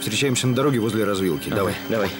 Встречаемся на дороге возле развилки. Давай. Давай.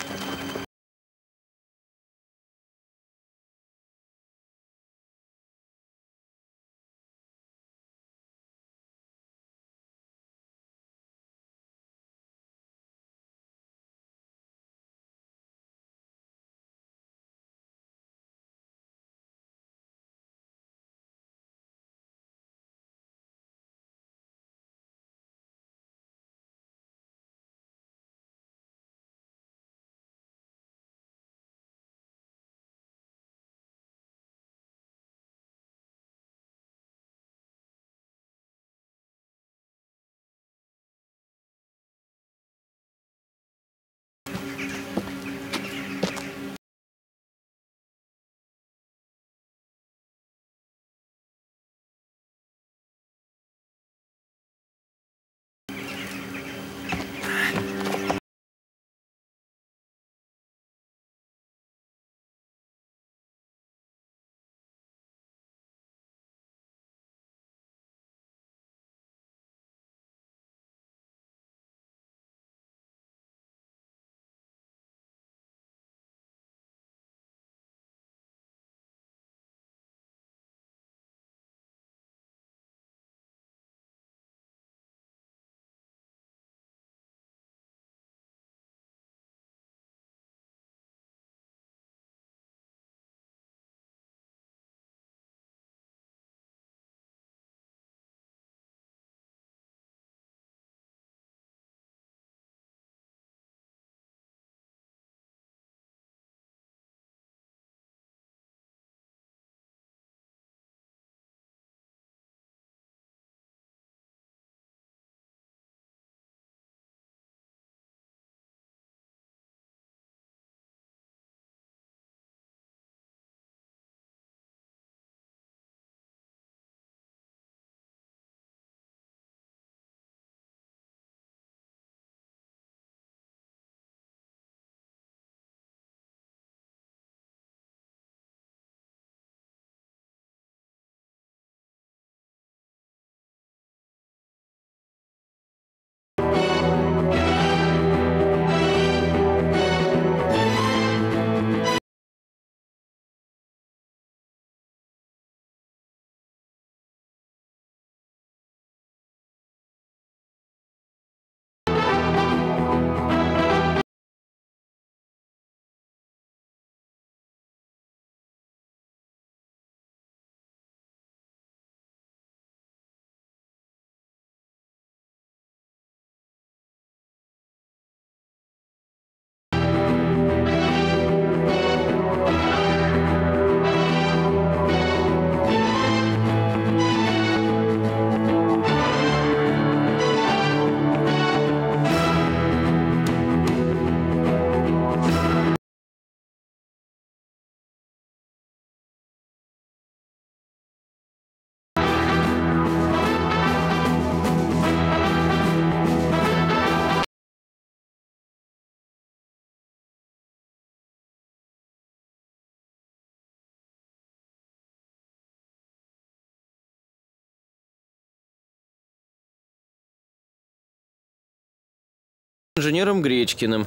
Инженером Гречкиным.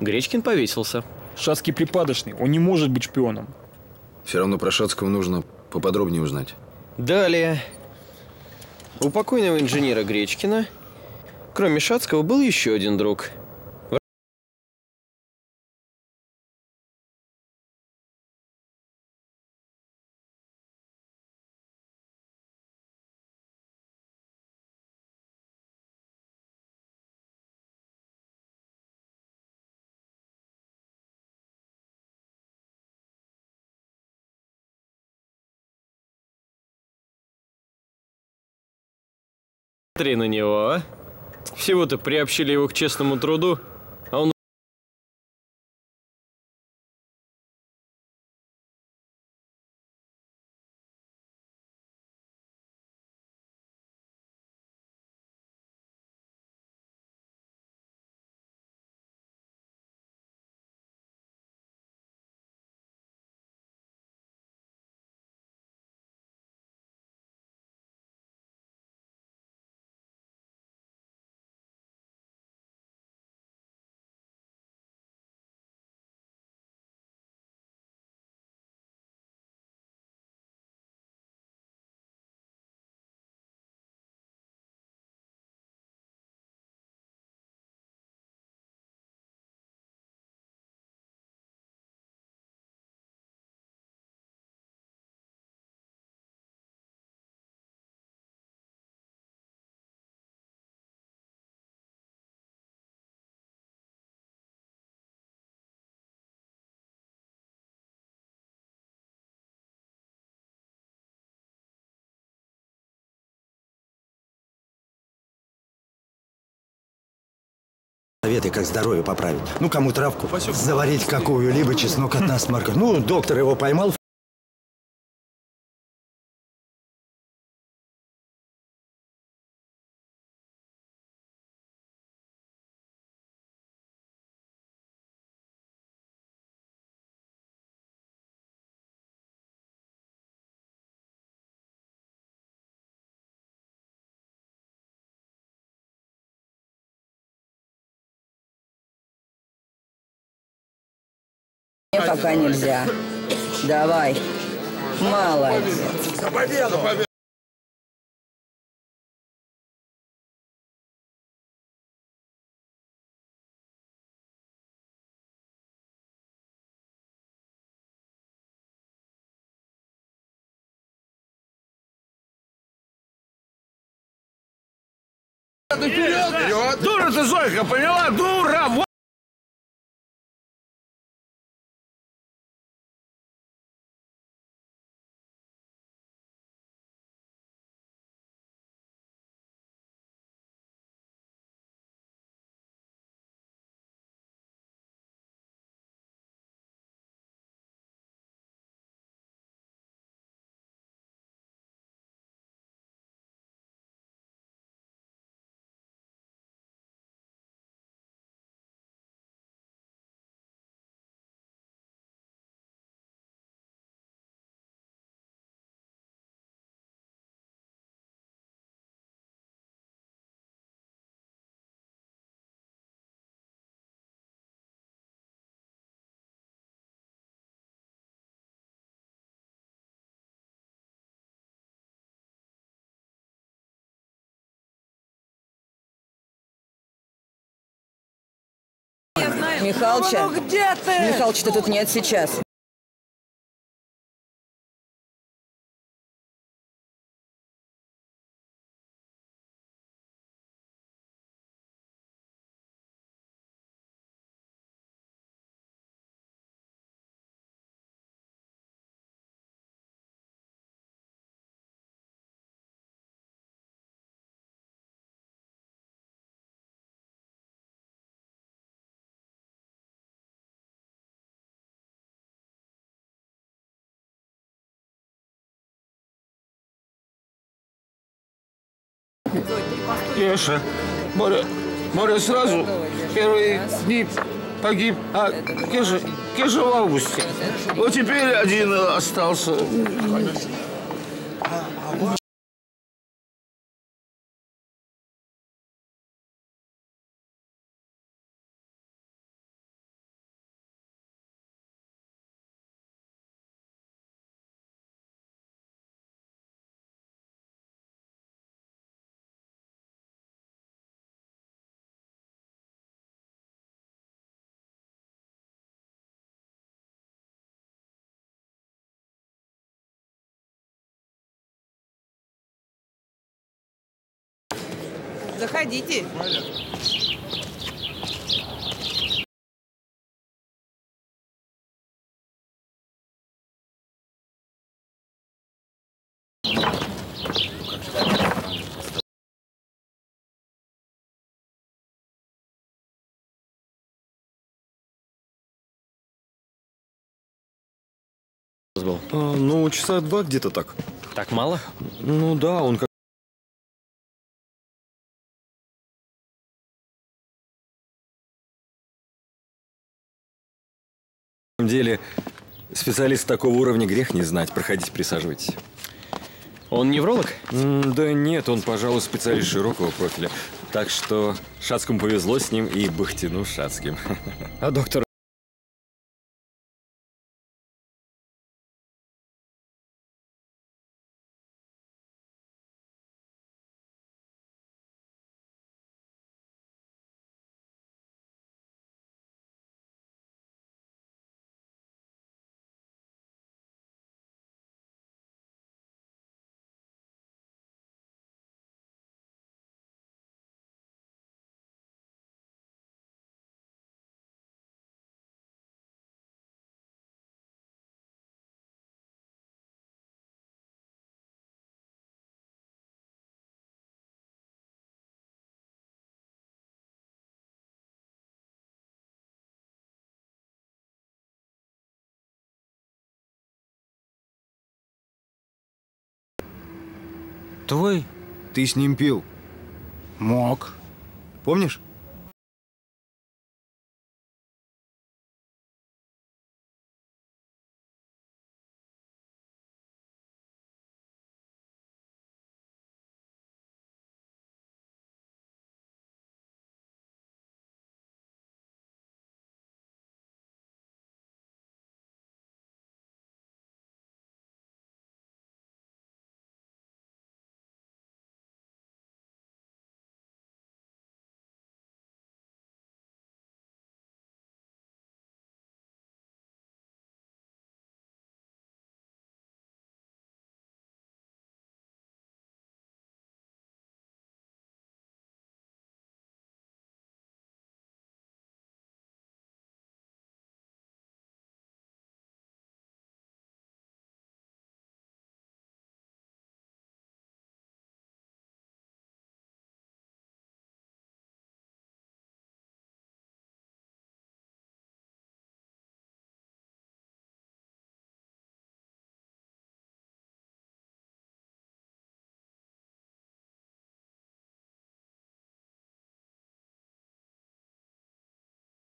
Гречкин повесился. Шацкий припадочный, он не может быть шпионом. Все равно про Шацкого нужно поподробнее узнать. Далее. У покойного инженера Гречкина, кроме Шацкого, был еще один друг – Смотри на него, а. Всего-то приобщили его к честному труду, Советы, как здоровье поправить. Ну, кому травку заварить какую, либо чеснок от насморка. Ну, доктор его поймал. Пока нельзя. Давай. Молодец. Дура ты, Зойка, поняла? Дура! Михалыча? где ты? Михалыча-то тут нет сейчас. Кеша, Боря, Боря сразу первые дни погиб, а Кеша, Кеша в августе. Вот теперь один остался. Заходите. был. А, ну, часа два где-то так. Так мало? Ну да, он как... деле, специалист такого уровня грех не знать. Проходите, присаживайтесь. Он невролог? М, Да нет, он, пожалуй, специалист широкого профиля. Так что Шацкому повезло с ним и Бахтину Шацким. А доктор Твой? Ты с ним пил. Мог. Помнишь?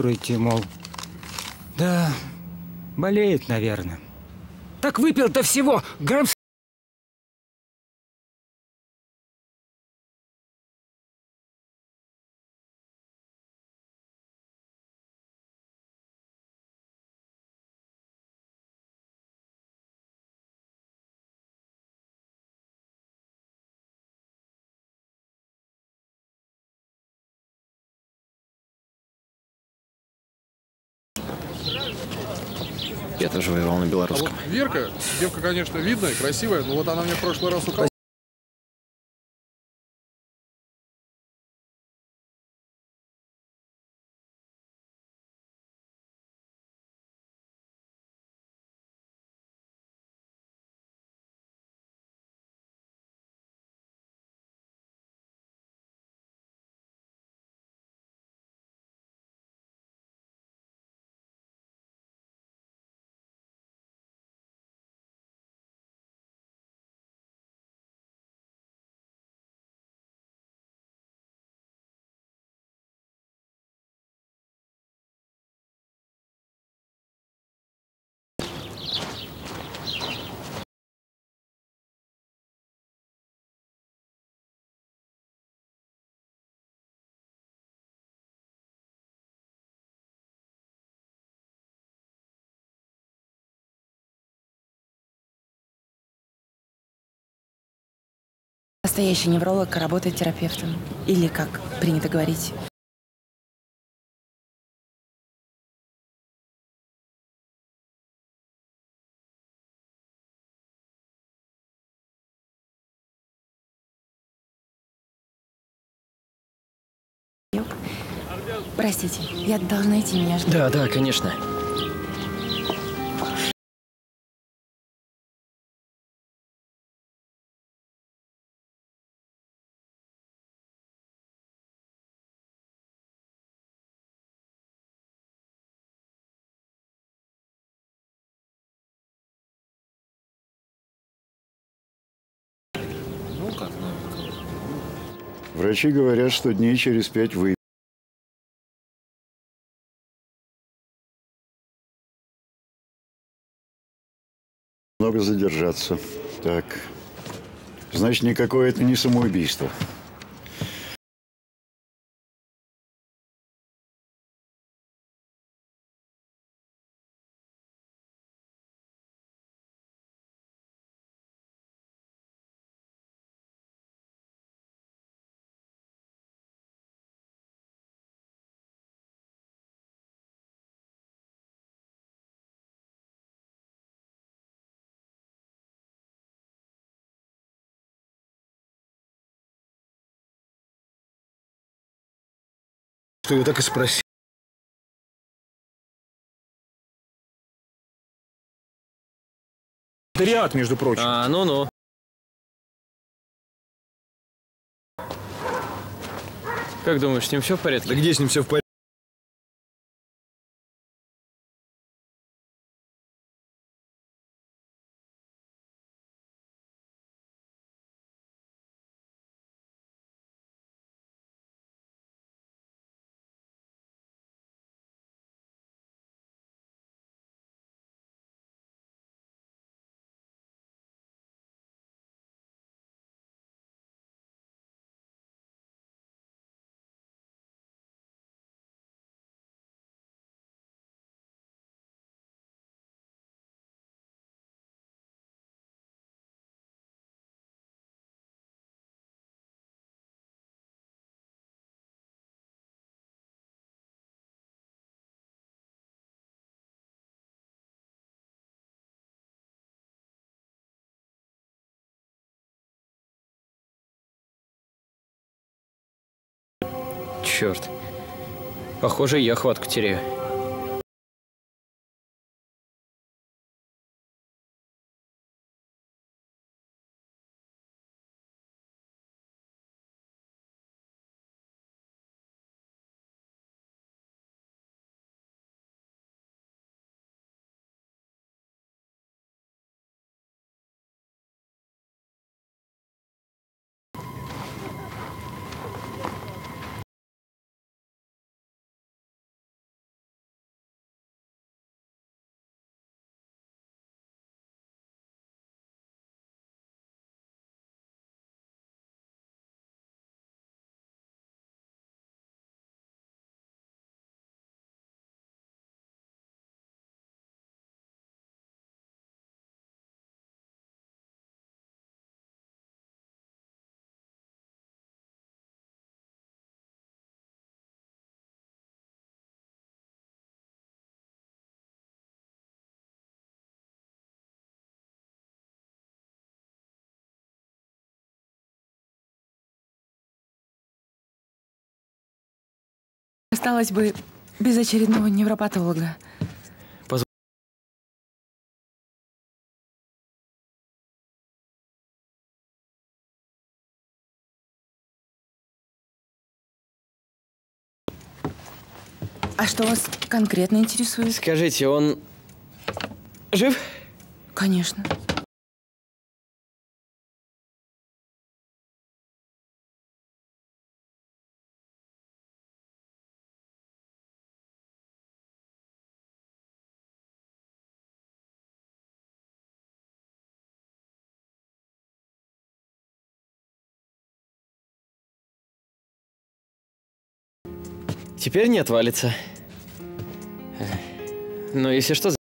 Идти, мол. Да, болеет, наверное. Так выпил-то всего грамм Верка, девка, конечно, видная, красивая, но вот она мне в прошлый раз указала. Настоящий невролог работает терапевтом. Или, как принято говорить, Простите, я должна идти, меня ждут. Да, да, конечно. Врачи говорят, что дней через пять вы. Много задержаться. Так. Значит, никакое это не самоубийство. Что я так и спросил. Это Риад, между прочим. А, ну-ну. Как думаешь, с ним все в порядке? Да где с ним все в порядке? Черт. Похоже, я хватку теряю. Осталось бы без очередного невропатолога. А что вас конкретно интересует? Скажите, он жив? Конечно. Теперь не отвалится. Но если что,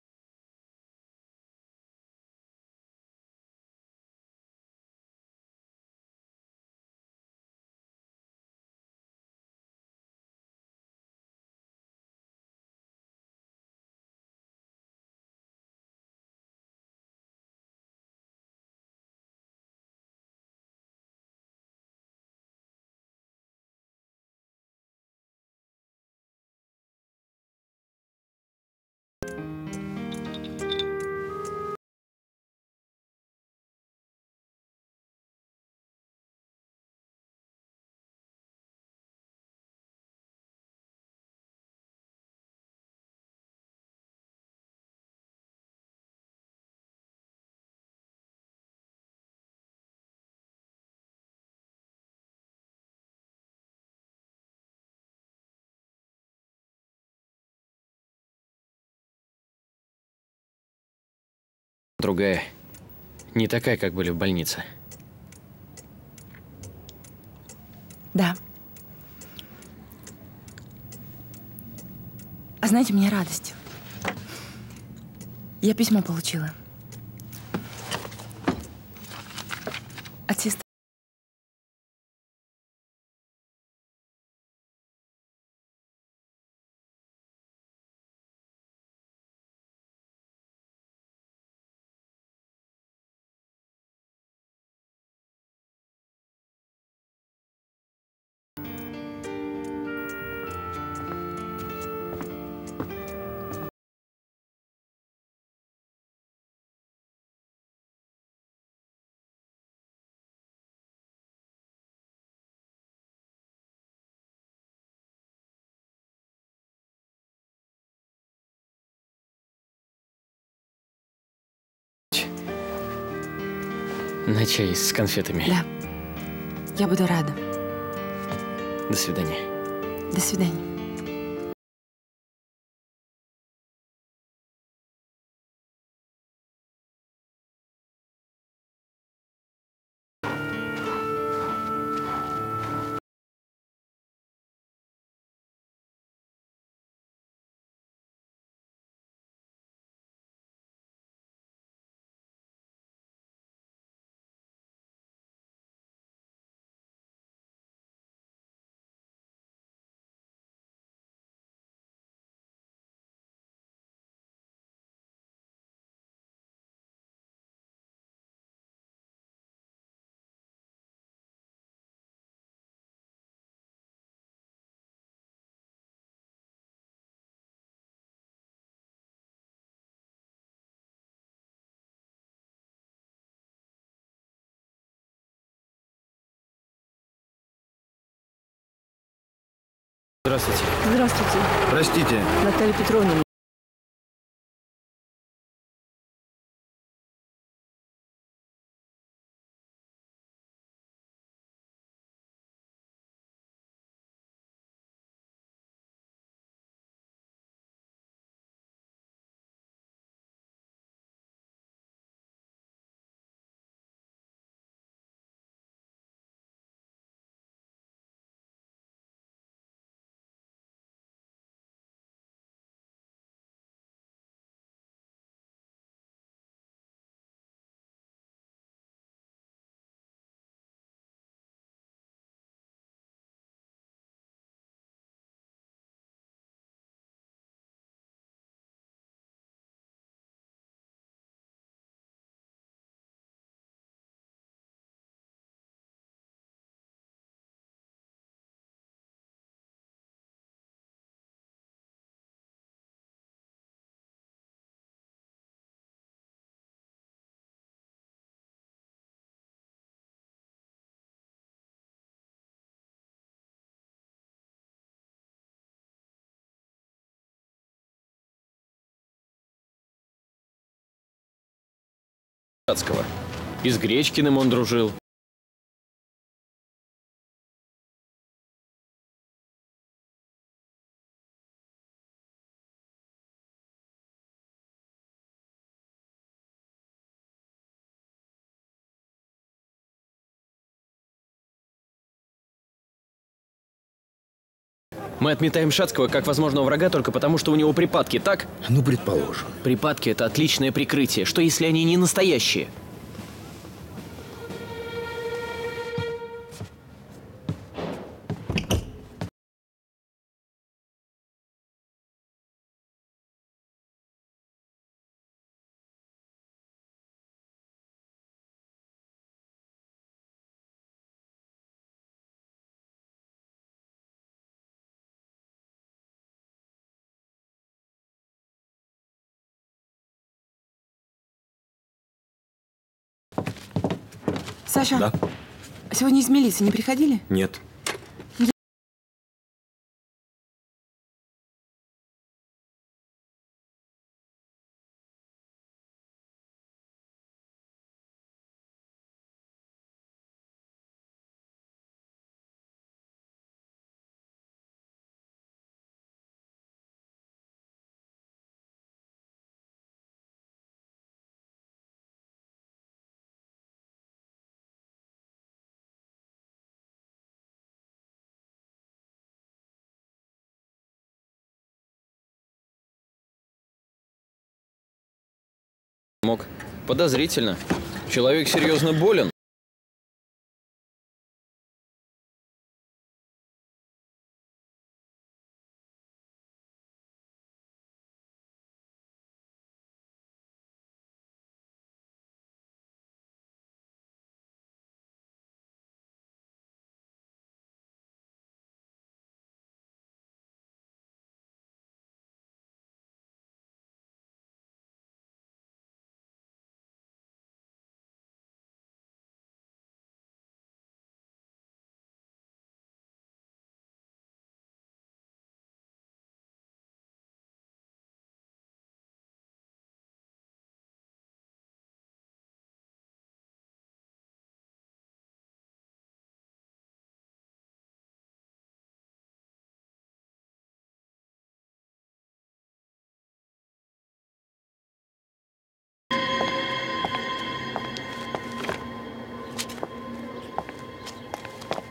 другая. Не такая, как были в больнице. Да. А знаете, мне радость. Я письмо получила. От сестры. Чай с конфетами. Да. Я буду рада. До свидания. До свидания. Здравствуйте. Здравствуйте. Простите, Наталья Петровна. Шацкого. И с Гречкиным он дружил. Мы отметаем Шацкого как возможного врага только потому, что у него припадки, так? ну, предположим. Припадки – это отличное прикрытие. Что, если они не настоящие? Саша, Да? сегодня из милиции не приходили? Нет. Мог. Подозрительно. Человек серьезно болен.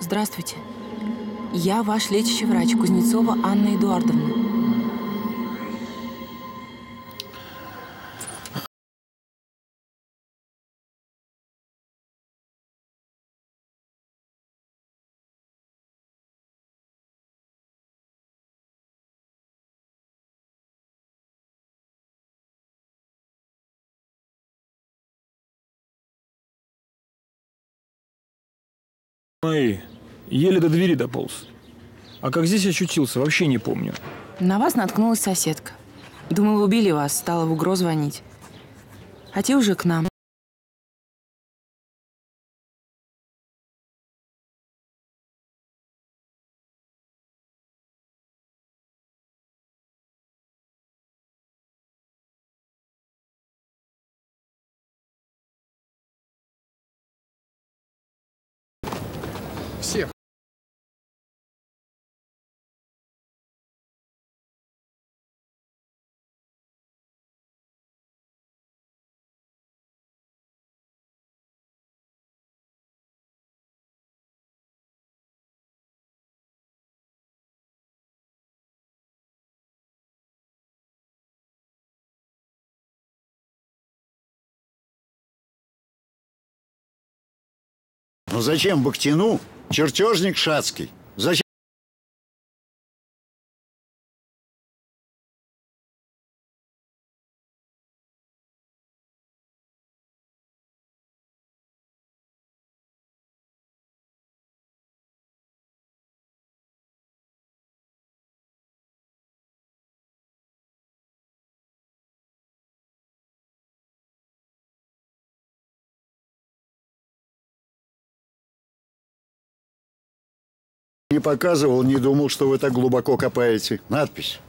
Здравствуйте. Я ваш лечащий врач Кузнецова Анна Эдуардовна. Ой, еле до двери дополз. А как здесь очутился, вообще не помню. На вас наткнулась соседка. Думала, убили вас, стала в угроз звонить. А те уже к нам. Ну зачем Бахтину чертежник шацкий? Зачем? Не показывал, не думал, что вы так глубоко копаете. Надпись.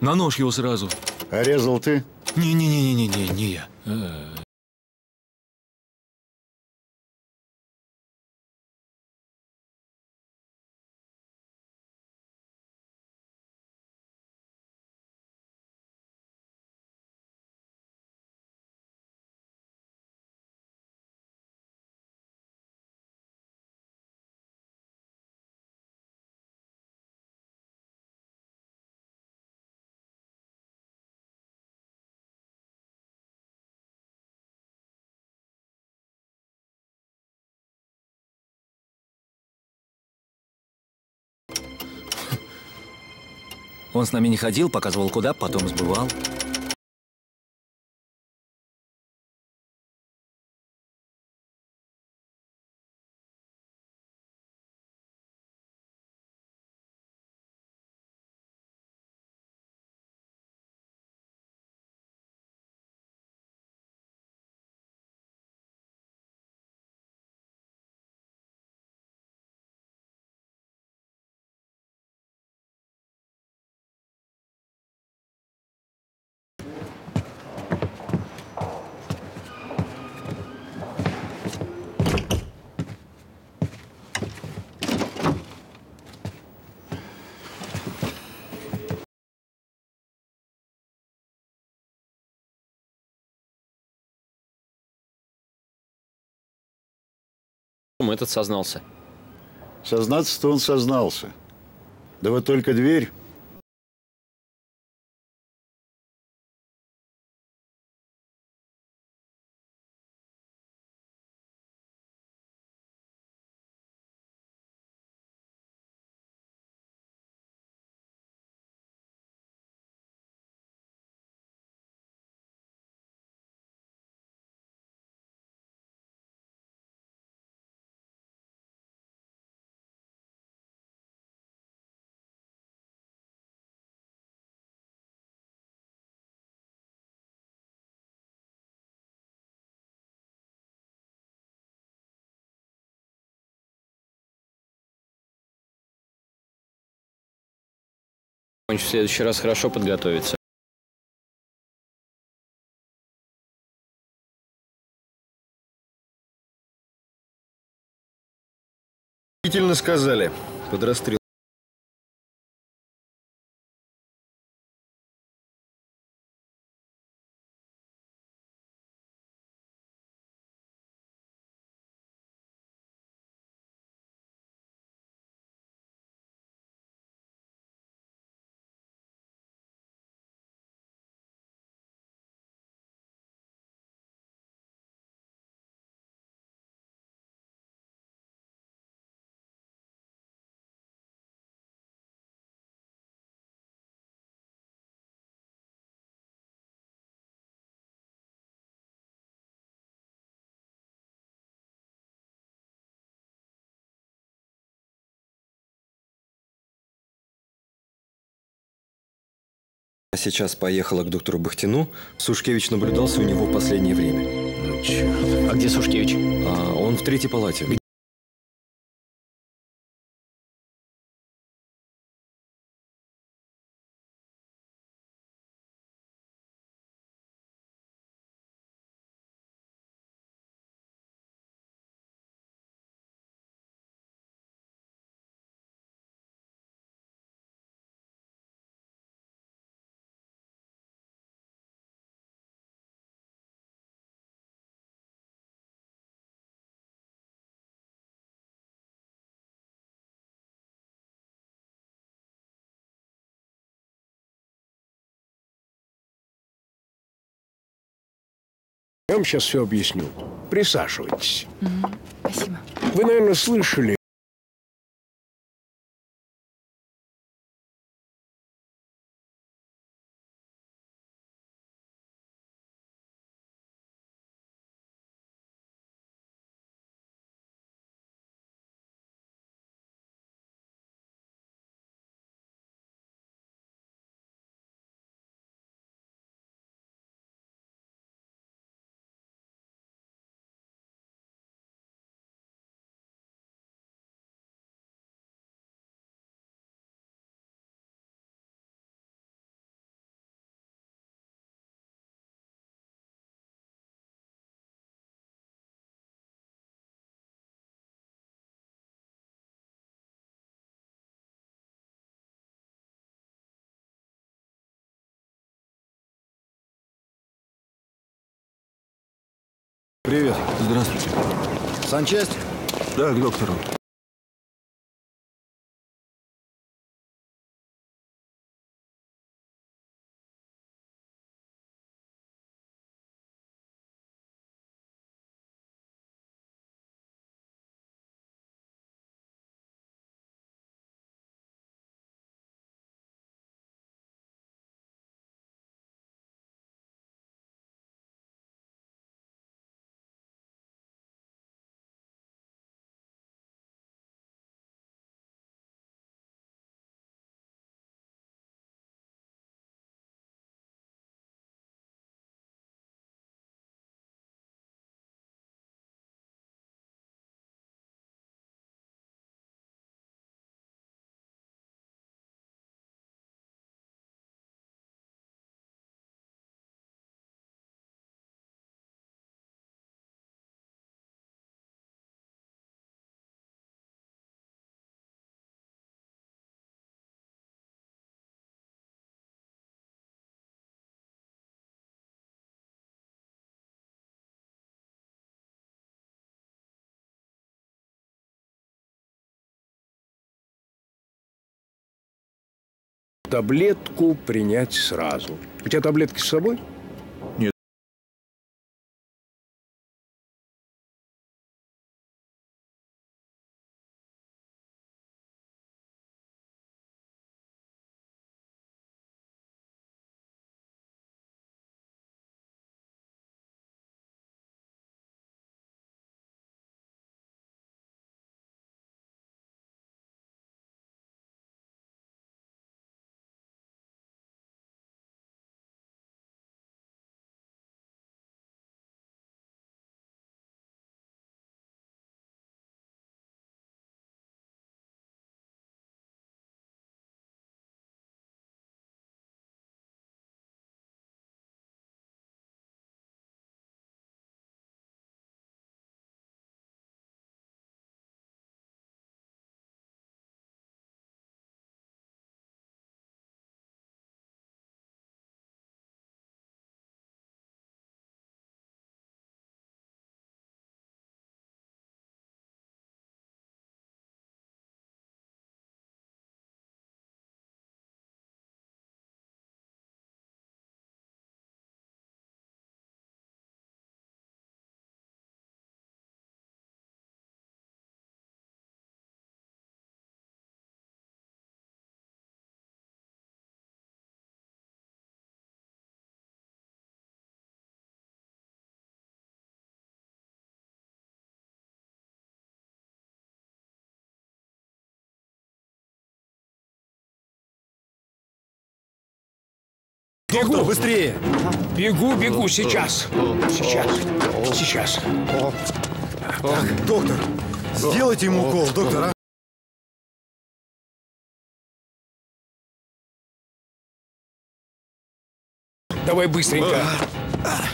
На нож его сразу. А резал ты? Не-не-не-не-не, не я. Э, Он с нами не ходил, показывал куда, потом сбывал. Этот сознался. Сознаться-то он сознался. Да вот только дверь в следующий раз хорошо подготовиться. Действительно сказали. Под расстрел. Сейчас поехала к доктору Бахтину. Сушкевич наблюдался у него в последнее время. Ну, черт. А где Сушкевич? А он в третьей палате. Я вам сейчас все объясню. Присаживайтесь. Спасибо. Вы, наверное, слышали Привет. Здравствуйте. Санчасть? Да, к доктору. Таблетку принять сразу. У тебя таблетки с собой? Бегу. быстрее! Бегу, бегу, сейчас. Сейчас. Сейчас. Доктор, сделайте ему укол, доктор, а? Давай быстренько.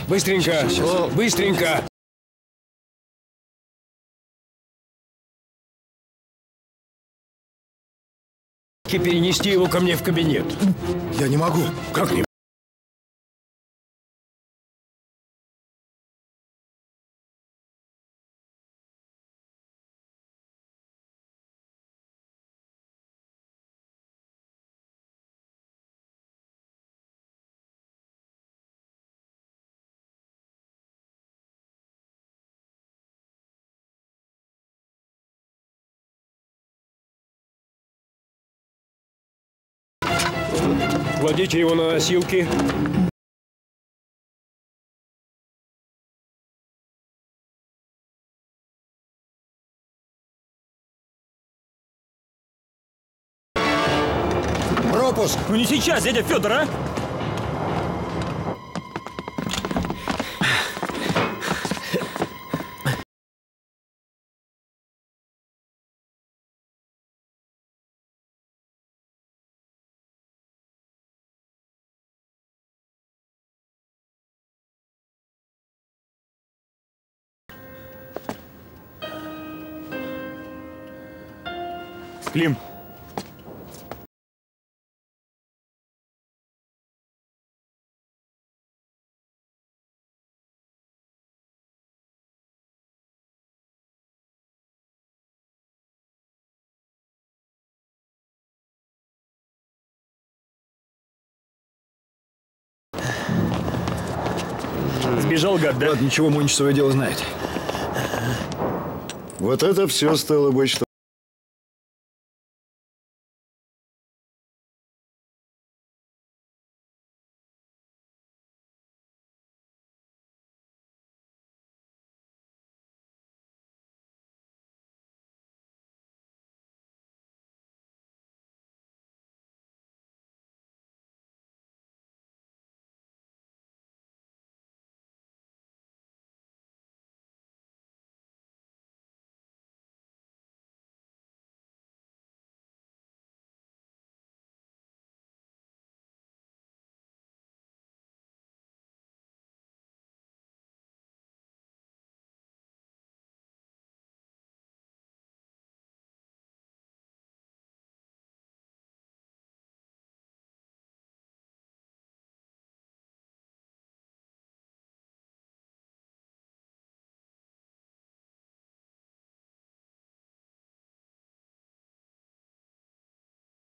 Быстренько. Быстренько. Перенести его ко мне в кабинет. Я не могу. Как не? Кладите его на носилки. Пропуск! Ну не сейчас, дядя Федор, а? Клим, сбежал гад, да? Ладно, ничего, Монч свое дело знает. Вот это все стало быть, что...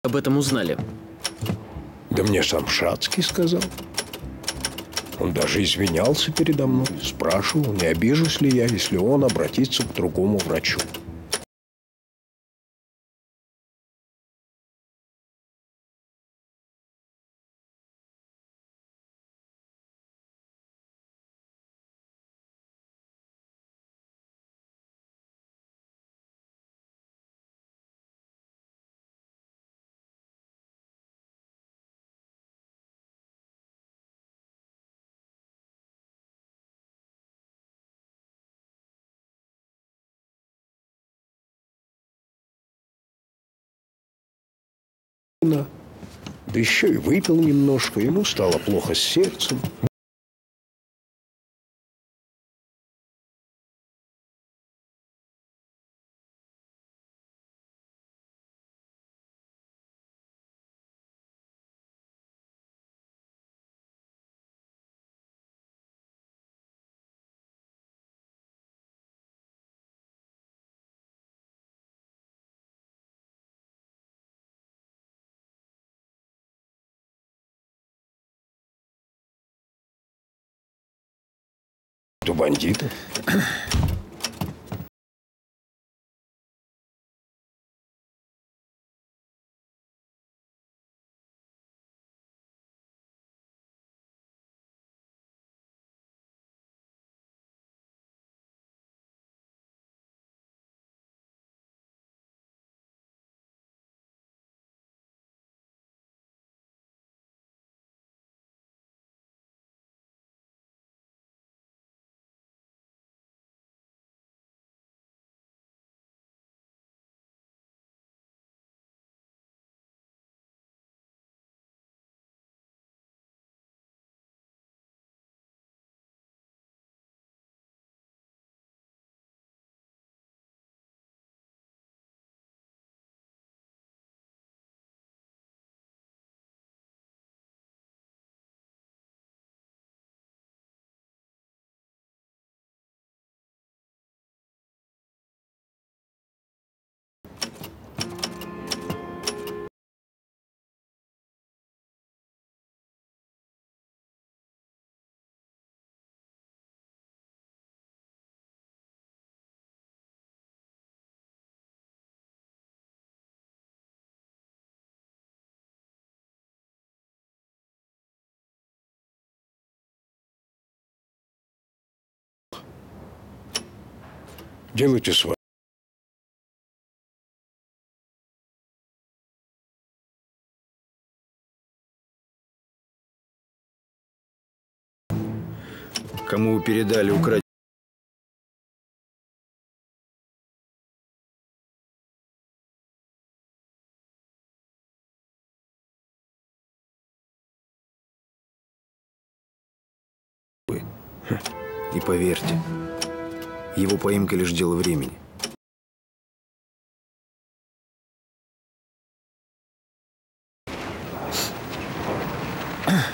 Об этом узнали. Да мне сам Шацкий сказал. Он даже извинялся передо мной, спрашивал, не обижусь ли я, если он обратится к другому врачу. Да еще и выпил немножко, ему стало плохо с сердцем. У Делайте свое. Кому передали украсть? И поверьте, его поимка лишь дело времени.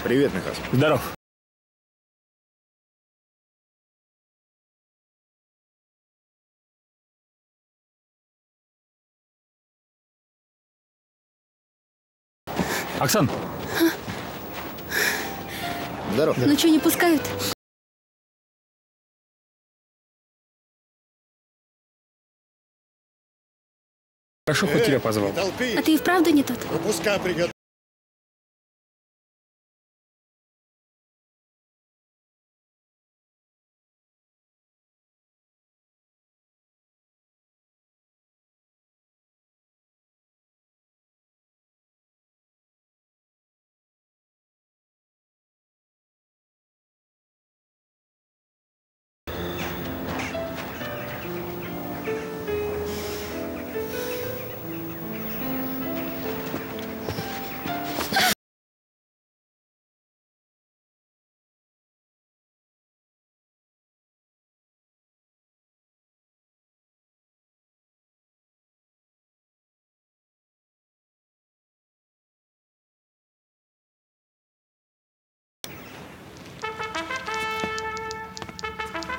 Привет, Михас. Здоров. Оксан, Здоров. Ну что, не пускают? Хорошо, хоть тебя позвал. А ты и вправду не тот?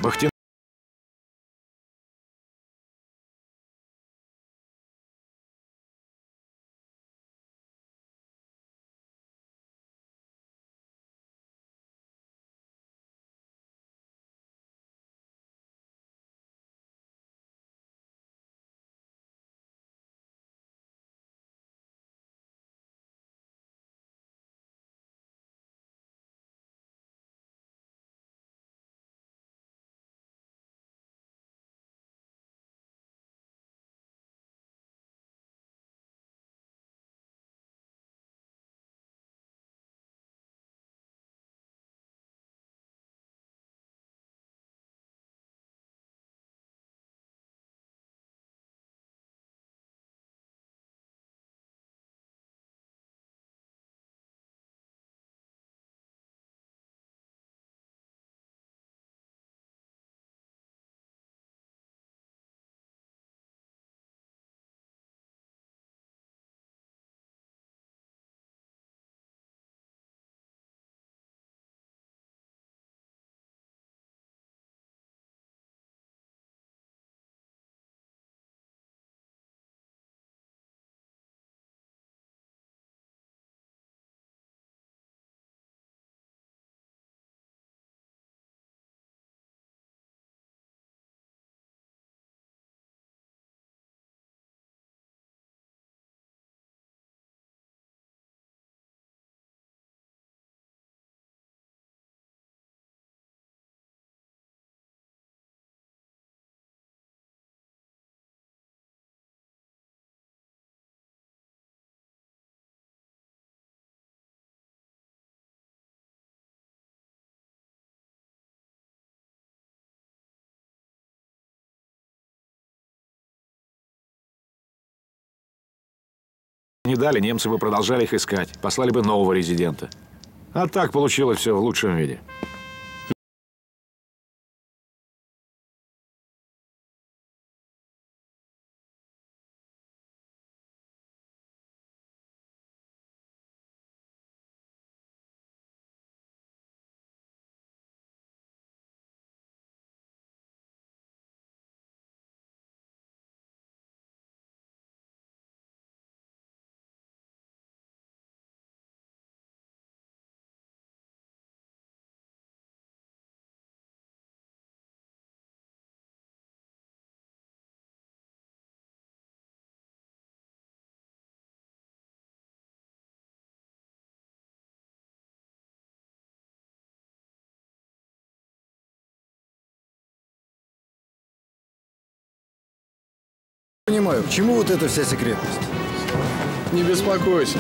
Бахтин. Не дали, немцы бы продолжали их искать. Послали бы нового резидента. А так получилось все в лучшем виде. Понимаю, к чему вот эта вся секретность? Не беспокойся.